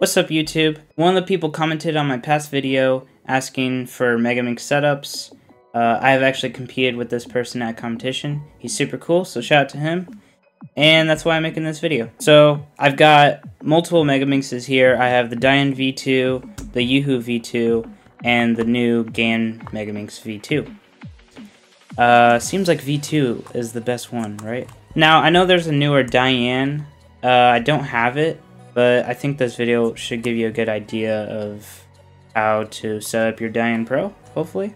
What's up YouTube? One of the people commented on my past video asking for Mega Megaminx setups. Uh, I have actually competed with this person at competition. He's super cool, so shout out to him. And that's why I'm making this video. So, I've got multiple Mega Megaminxes here. I have the DaYan V2, the Yuhu V2, and the new GAN Mega Megaminx V2. Uh, seems like V2 is the best one, right? Now, I know there's a newer DaYan. Uh, I don't have it, but I think this video should give you a good idea of how to set up your DaYan Pro, hopefully.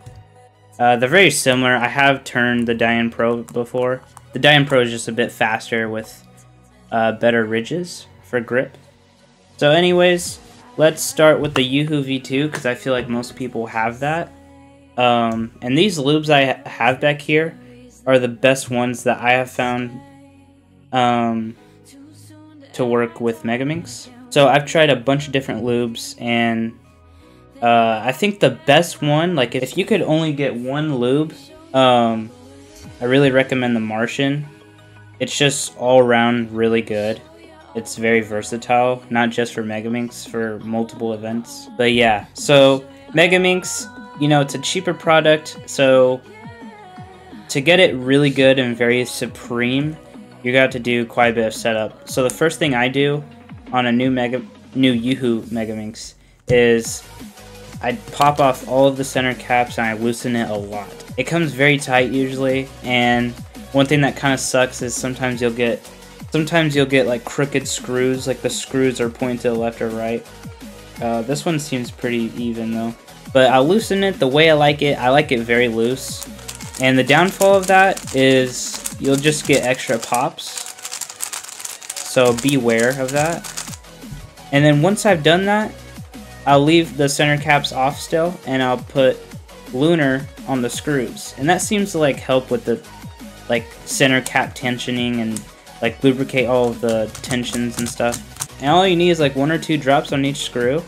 Uh, they're very similar. I have turned the DaYan Pro before. The DaYan Pro is just a bit faster with uh, better ridges for grip. So anyways, let's start with the Yuhu V2 because I feel like most people have that. Um, and these lubes I have back here are the best ones that I have found um, to work with Megaminx. So I've tried a bunch of different lubes and uh, I think the best one, like if you could only get one lube, um, I really recommend the Martian. It's just all around really good. It's very versatile, not just for Megaminx, for multiple events. But yeah, so Megaminx, you know, it's a cheaper product, so to get it really good and very supreme, you got to do quite a bit of setup. So the first thing I do on a new Mega new Yuhu Megaminx is I pop off all of the center caps and I loosen it a lot. It comes very tight usually, and one thing that kind of sucks is sometimes you'll get sometimes you'll get like crooked screws, like the screws are pointed left or right. Uh, this one seems pretty even though. But I'll loosen it the way I like it. I like it very loose. And the downfall of that is you'll just get extra pops. So beware of that. And then once I've done that, I'll leave the center caps off still, and I'll put lunar on the screws. And that seems to like help with the like center cap tensioning and like lubricate all of the tensions and stuff. And all you need is like one or two drops on each screw,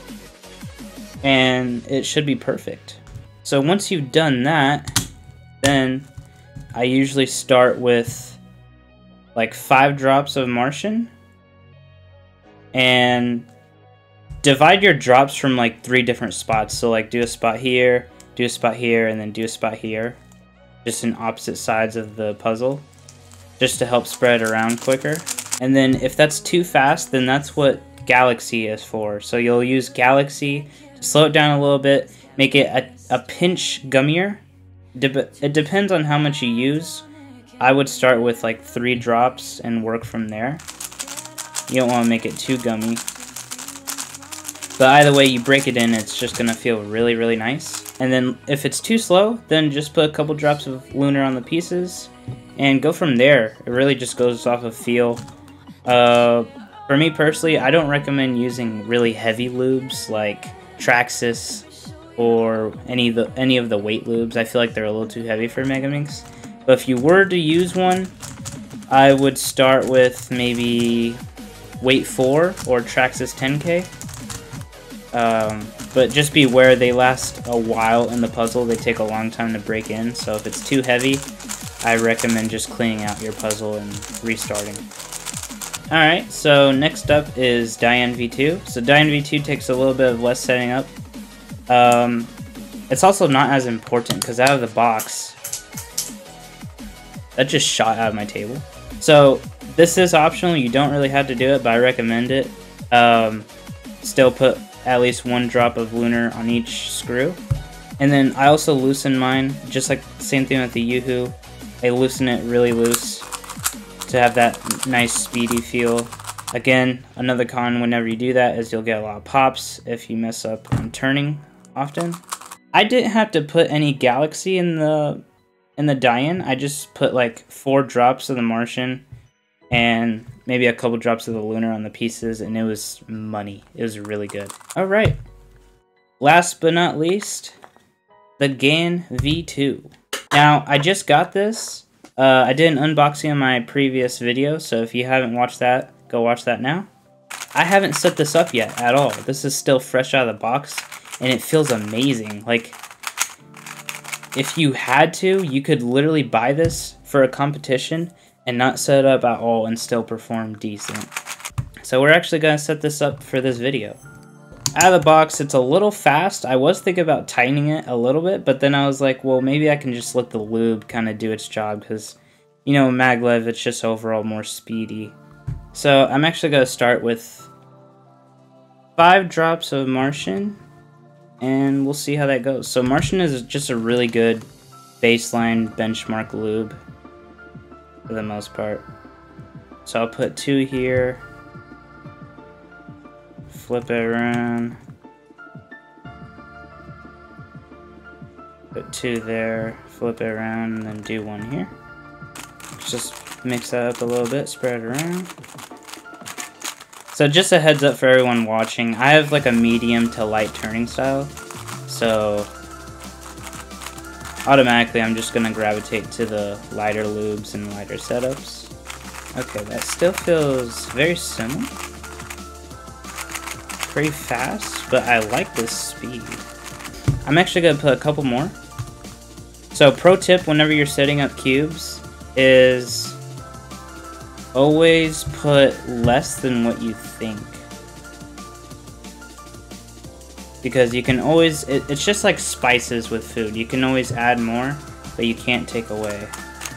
and it should be perfect. So once you've done that, then I usually start with like five drops of Martian and divide your drops from like three different spots. So like do a spot here, do a spot here, and then do a spot here. Just in opposite sides of the puzzle. Just to help spread around quicker. And then if that's too fast, then that's what Galaxy is for. So you'll use Galaxy to slow it down a little bit, make it a, a pinch gummier. It depends on how much you use. I would start with like three drops and work from there. You don't want to make it too gummy. But either way you break it in, it's just going to feel really, really nice. And then if it's too slow, then just put a couple drops of lunar on the pieces and go from there. It really just goes off of feel. Uh, for me personally, I don't recommend using really heavy lubes like Traxas or any of the any of the weight lubes. I feel like they're a little too heavy for Mega Megaminx. But if you were to use one, I would start with maybe Weight 4 or Traxas 10K. Um, but just be aware they last a while in the puzzle. They take a long time to break in. So if it's too heavy, I recommend just cleaning out your puzzle and restarting. Alright, so next up is DaYan V2. So DaYan V2 takes a little bit of less setting up. Um, it's also not as important because out of the box, that just shot out of my table. So this is optional. You don't really have to do it, but I recommend it. Um, still put at least one drop of lunar on each screw. And then I also loosen mine, just like same thing with the Yuhu. I loosen it really loose to have that nice speedy feel. Again, another con whenever you do that is you'll get a lot of pops if you mess up on turning often. I didn't have to put any Galaxy in the in the DaYan. I just put like four drops of the Martian and maybe a couple drops of the lunar on the pieces and it was money. It was really good. All right. Last but not least the gan v2 now i just got this. Uh, i did an unboxing on my previous video so if you haven't watched that go watch that now. I haven't set this up yet at all. This is still fresh out of the box and it feels amazing like if you had to you could literally buy this for a competition and not set up at all and still perform decent. So we're actually going to set this up for this video. out of the box, it's a little fast. I was thinking about tightening it a little bit, but then I was like, well, maybe I can just let the lube kind of do its job because, you know, maglev, it's just overall more speedy. So I'm actually going to start with five drops of Martian, and we'll see how that goes. So Martian is just a really good baseline benchmark lube for the most part. So I'll put two here flip it around. Put two there, flip it around, and then do one here. Just mix that up a little bit, spread it around. So just a heads up for everyone watching, I have like a medium to light turning style, so automatically I'm just gonna gravitate to the lighter lubes and lighter setups. Okay, that still feels very similar pretty fast, but I like this speed. I'm actually going to put a couple more. So pro tip whenever you're setting up cubes is always put less than what you think. Because you can always, it, it's just like spices with food. You can always add more, but you can't take away.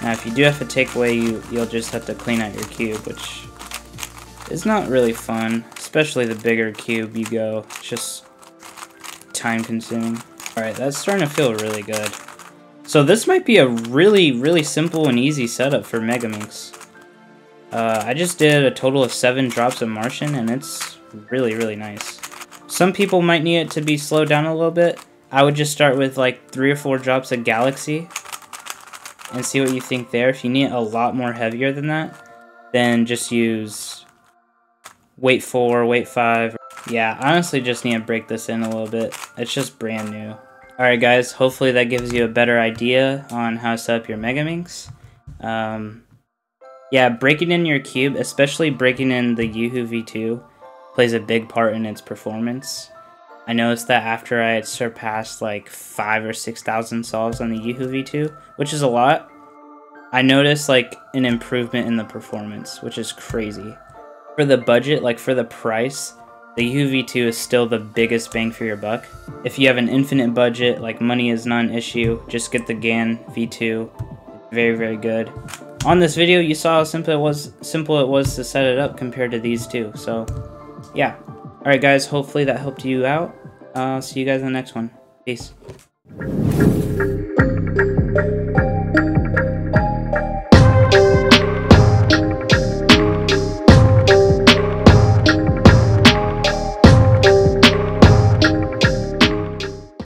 Now if you do have to take away, you, you'll just have to clean out your cube, which is not really fun. Especially the bigger cube you go. It's just time consuming. Alright, that's starting to feel really good. So this might be a really, really simple and easy setup for Megaminx. Uh, I just did a total of 7 drops of Martian, and it's really, really nice. Some people might need it to be slowed down a little bit. I would just start with like 3 or 4 drops of Galaxy, and see what you think there. If you need a lot more heavier than that, then just use weight 4, weight 5. Yeah, honestly just need to break this in a little bit. It's just brand new. Alright guys, hopefully that gives you a better idea on how to set up your Megaminx. Um, yeah, breaking in your cube, especially breaking in the Yuhu V2, plays a big part in its performance. I noticed that after I had surpassed like 5 or 6,000 solves on the Yuhu V2, which is a lot, I noticed like an improvement in the performance, which is crazy for the budget, like for the price, the Yuhu V2 is still the biggest bang for your buck. If you have an infinite budget, like money is not an issue, just get the GAN V2. Very, very good. On this video, you saw how simple it was, simple it was to set it up compared to these two. So, yeah. Alright guys, hopefully that helped you out. Uh, see you guys in the next one. Peace.